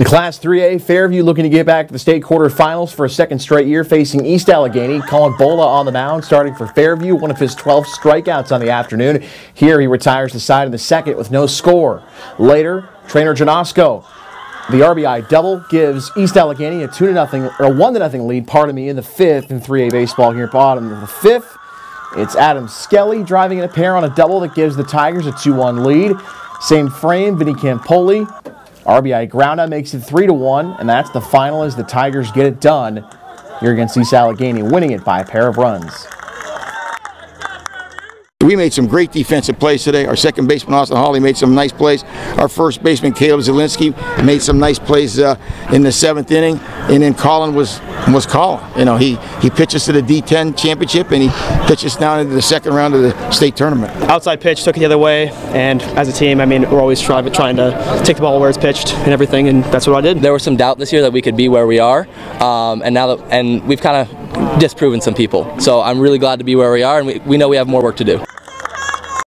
To Class 3A, Fairview looking to get back to the state quarterfinals for a second straight year, facing East Allegheny. Colin Bola on the mound, starting for Fairview, one of his 12 strikeouts on the afternoon. Here he retires the side in the second with no score. Later, trainer Janosco. The RBI double gives East Allegheny a 2 0 or 1 0 lead, pardon me, in the fifth in 3A baseball here bottom of the fifth. It's Adam Skelly driving in a pair on a double that gives the Tigers a 2 1 lead. Same frame, Vinny Campoli RBI ground groundout makes it 3 to 1, and that's the final as the Tigers get it done here against East Allegheny, winning it by a pair of runs. We made some great defensive plays today. Our second baseman, Austin Hawley, made some nice plays. Our first baseman, Caleb Zielinski, made some nice plays uh, in the seventh inning. And then Colin was was calling. You know, he, he pitches to the D10 championship and he pitches down into the second round of the state tournament. Outside pitch took it the other way, and as a team, I mean, we're always trying, trying to take the ball where it's pitched and everything, and that's what I did. There was some doubt this year that we could be where we are, um, and now that and we've kind of disproven some people. So I'm really glad to be where we are, and we, we know we have more work to do.